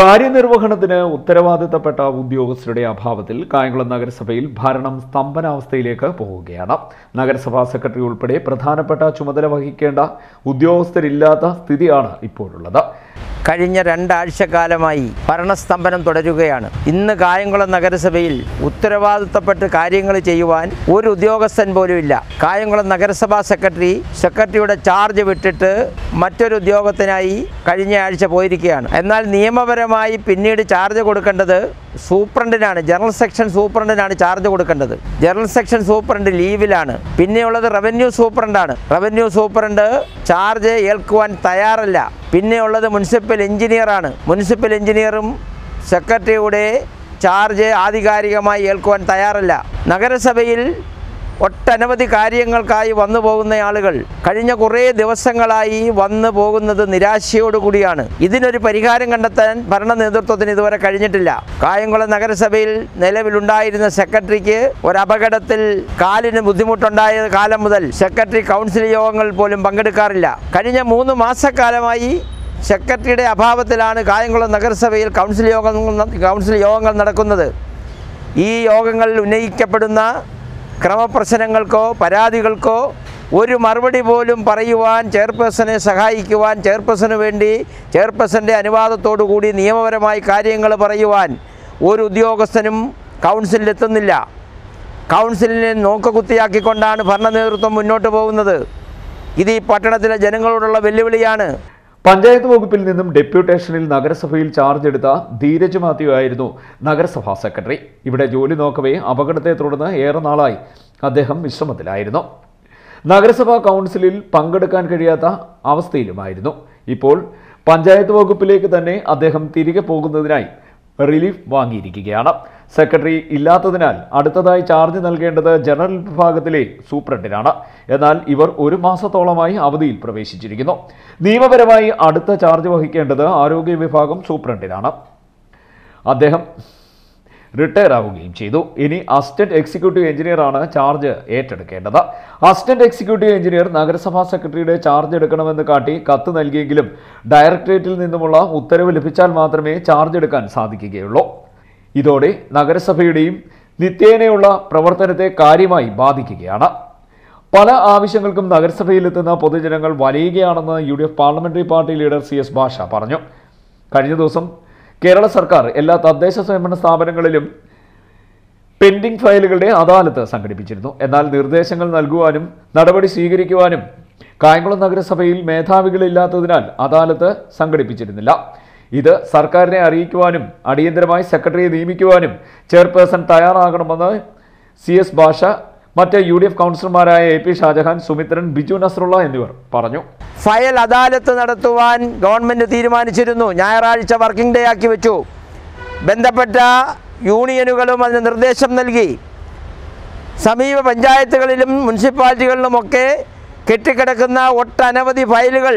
കാര്യനിർവഹണത്തിന് ഉത്തരവാദിത്തപ്പെട്ട ഉദ്യോഗസ്ഥരുടെ അഭാവത്തിൽ കായംകുളം നഗരസഭയിൽ ഭരണം സ്തംഭനാവസ്ഥയിലേക്ക് പോവുകയാണ് നഗരസഭാ സെക്രട്ടറി ഉൾപ്പെടെ പ്രധാനപ്പെട്ട ചുമതല വഹിക്കേണ്ട ഉദ്യോഗസ്ഥരില്ലാത്ത സ്ഥിതിയാണ് ഇപ്പോഴുള്ളത്. കഴിഞ്ഞ രണ്ടാഴ്ചക്കാലമായി ഭരണസ്തംഭനം തുടരുകയാണ്. ഇന്ന് കായംകുളം നഗരസഭയിൽ ഉത്തരവാദിത്തപ്പെട്ട് കാര്യങ്ങൾ ചെയ്യുവാൻ ഒരു ഉദ്യോഗസ്ഥൻ പോലും ഇല്ല. കായംകുളം നഗരസഭാ സെക്രട്ടറി സെക്രട്ടറിയുടെ ചാർജ് വിട്ടിട്ട് മറ്റൊരു ഉദ്യോഗത്തിനായി കഴിഞ്ഞ ആഴ്ച പോയിരിക്കുകയാണ്. എന്നാൽ നിയമപരമായി പിന്നീട് ചാർജ് കൊടുക്കേണ്ടത് സൂപ്രണ്ടിനാണ്. ജനറൽ സെക്ഷൻ സൂപ്രണ്ടിനാണ് ചാർജ് കൊടുക്കേണ്ടത്. ജനറൽ സെക്ഷൻ സൂപ്രണ്ട് ലീവിലാണ്. പിന്നെയുള്ളത് റവന്യൂ സൂപ്രണ്ടാണ്. റവന്യൂ സൂപ്രണ്ട് ചാർജ് ഏൽക്കുവാൻ തയ്യാറല്ല. പിന്നെയുള്ളത് മുനിസിപ്പൽ എഞ്ചിനീയറാണ്. മുനിസിപ്പൽ എഞ്ചിനീയറും സെക്രട്ടറിയുടെ ചാർജ് ആധികാരികമായി ഏൽക്കുവാൻ തയ്യാറല്ല. നഗരസഭയിൽ ഒട്ടനവധി കാര്യങ്ങൾക്കായി വന്നു പോകുന്ന ആളുകൾ കഴിഞ്ഞ കുറേ ദിവസങ്ങളായി വന്നു പോകുന്നത് നിരാശയോടുകൂടിയാണ്. ഇതിനൊരു പരിഹാരം കണ്ടെത്താൻ ഭരണ നേതൃത്വത്തിന് ഇതുവരെ കഴിഞ്ഞിട്ടില്ല. കായംകുളം നഗരസഭയിൽ നിലവിലുണ്ടായിരുന്ന സെക്രട്ടറിക്ക് ഒരു അപകടത്തിൽ കാലിന് ബുദ്ധിമുട്ടുണ്ടായ കാലം മുതൽ സെക്രട്ടറി കൗൺസിൽ യോഗങ്ങൾ പോലും പങ്കെടുക്കാറില്ല. കഴിഞ്ഞ മൂന്ന് മാസക്കാലമായി സെക്രട്ടറിയുടെ അഭാവത്തിലാണ് കായംകുളം നഗരസഭയിൽ കൗൺസിൽ യോഗങ്ങൾ കൗൺസിൽ യോഗങ്ങൾ നടക്കുന്നത്. ഈ യോഗങ്ങളിൽ ഉന്നയിക്കപ്പെടുന്ന ക്രമപ്രശ്നങ്ങൾക്കോ പരാതികൾക്കോ ഒരു മറുപടി പോലും പറയുവാൻ ചെയർപേഴ്സണെ സഹായിക്കുവാൻ ചെയർപേഴ്സന് വേണ്ടി ചെയർപേഴ്സന്റെ അനുവാദത്തോടു കൂടി നിയമപരമായി കാര്യങ്ങൾ പറയുവാൻ ഒരു ഉദ്യോഗസ്ഥനും കൗൺസിലെത്തുന്നില്ല കൗൺസിലിനെ നോക്കുകുത്തിയാക്കിക്കൊണ്ടാണ് ഭരണ നേതൃത്വം മുന്നോട്ട് പോകുന്നത്. ഇത് ഈ പട്ടണത്തിലെ ജനങ്ങളോടുള്ള വെല്ലുവിളിയാണ്. പഞ്ചായത്ത് വകുപ്പിൽ നിന്നും ഡെപ്യൂട്ടേഷനിൽ നഗരസഭയിൽ ചാർജ് എടുത്ത ധീരജ് മാത്യു ആയിരുന്നു നഗരസഭാ സെക്രട്ടറി. ഇവിടെ ജോലി നോക്കവേ അപകടത്തെ തുടർന്ന് ഏറെ നാളായി. അദ്ദേഹം വിശ്രമത്തിലായിരുന്നു. നഗരസഭാ കൗൺസിലിൽ പങ്കെടുക്കാൻ കഴിയാത്ത അവസ്ഥയിലുമായിരുന്നു. ഇപ്പോൾ പഞ്ചായത്ത് വകുപ്പിലേക്ക് തന്നെ അദ്ദേഹം തിരികെ പോകുന്നതിനായി റിലീഫ് വാങ്ങിയിരിക്കുകയാണ്. സെക്രട്ടറി ഇല്ലാത്തതിനാൽ അടുത്തതായി ചാർജ് നൽകേണ്ടത് ജനറൽ വിഭാഗത്തിലെ സൂപ്രണ്ടിനാണ്. എന്നാൽ ഇവർ ഒരു മാസത്തോളമായി അവധിയിൽ പ്രവേശിച്ചിരിക്കുന്നു. നിയമപരമായി അടുത്ത ചാർജ് വഹിക്കേണ്ടത് ആരോഗ്യ വിഭാഗം സൂപ്രണ്ടിനാണ്. അദ്ദേഹം റിട്ടയർ ആവുകയും ചെയ്തു. ഇനി അസിസ്റ്റന്റ് എക്സിക്യൂട്ടീവ് എഞ്ചിനീയർ ആണ് ചാർജ് ഏറ്റെടുക്കേണ്ടത്. അസിസ്റ്റന്റ് എക്സിക്യൂട്ടീവ് എഞ്ചിനീയർ നഗരസഭാ സെക്രട്ടറിയുടെ ചാർജ് എടുക്കണമെന്ന് കാട്ടി കത്ത് നൽകിയെങ്കിലും ഡയറക്ടറേറ്റിൽ നിന്നുമുള്ള ഉത്തരവ് ലഭിച്ചാൽ മാത്രമേ ചാർജ് എടുക്കാൻ സാധിക്കുകയുള്ളൂ. ഇതോടെ നഗരസഭയുടെയും നിത്യേനയുള്ള പ്രവർത്തനത്തെ കാര്യമായി ബാധിക്കുകയാണ്. പല ആവശ്യങ്ങൾക്കും നഗരസഭയിലെത്തുന്ന പൊതുജനങ്ങൾ വലയുകയാണെന്ന് U D F parliamentary party leader C S Basha പറഞ്ഞു. കഴിഞ്ഞ ദിവസം കേരള സർക്കാർ എല്ലാ തദ്ദേശ സ്വയംഭരണ സ്ഥാപനങ്ങളിലും പെൻഡിംഗ് ഫയലുകളുടെ അദാലത്ത് സംഘടിപ്പിച്ചിരുന്നു. എന്നാൽ നിർദ്ദേശങ്ങൾ നൽകുവാനും നടപടി സ്വീകരിക്കുവാനും കായംകുളം നഗരസഭയിൽ മേധാവികളില്ലാത്തതിനാൽ അദാലത്ത് സംഘടിപ്പിച്ചിരുന്നില്ല. ഇത് സർക്കാരിനെ അറിയിക്കുവാനും അടിയന്തരമായി സെക്രട്ടറിയെ നിയമിക്കുവാനും ചെയർപേഴ്സൺ തയ്യാറാകണമെന്ന് സി എസ് ഭാഷ മറ്റ് യു ഡി എഫ് കൗൺസിലർമാരായ എ പി ഷാജഹാൻ സുമിത്രൻ ബിജു നസറുള്ള എന്നിവർ പറഞ്ഞു. ഫയൽ അദാലത്ത് നടത്തുവാൻ ഗവൺമെന്റ് തീരുമാനിച്ചിരുന്നു. ഞായറാഴ്ച വർക്കിംഗ് ഡേ ആക്കി വെച്ചു. ബന്ധപ്പെട്ട യൂണിയനുകളും അതിന് നിർദ്ദേശം നൽകി. സമീപ പഞ്ചായത്തുകളിലും മുനിസിപ്പാലിറ്റികളിലുമൊക്കെ കെട്ടിക്കിടക്കുന്ന ഒട്ടനവധി ഫയലുകൾ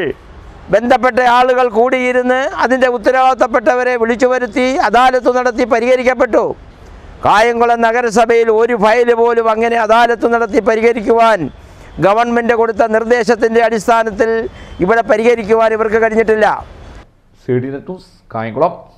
ബന്ധപ്പെട്ട ആളുകൾ കൂടിയിരുന്ന് അതിന്റെ ഉത്തരവാദിത്തപ്പെട്ടവരെ വിളിച്ചു വരുത്തി അദാലത്ത് നടത്തി പരിഹരിക്കപ്പെട്ടു. കായംകുളം നഗരസഭയിൽ ഒരു ഫയൽ പോലും അങ്ങനെ അദാലത്ത് നടത്തി പരിഹരിക്കുവാൻ ഗവൺമെന്റ് കൊടുത്ത നിർദ്ദേശത്തിന്റെ അടിസ്ഥാനത്തിൽ ഇവിടെ പരിഹരിക്കുവാൻ ഇവർക്ക് കഴിഞ്ഞിട്ടില്ല. C D Kayamkulam.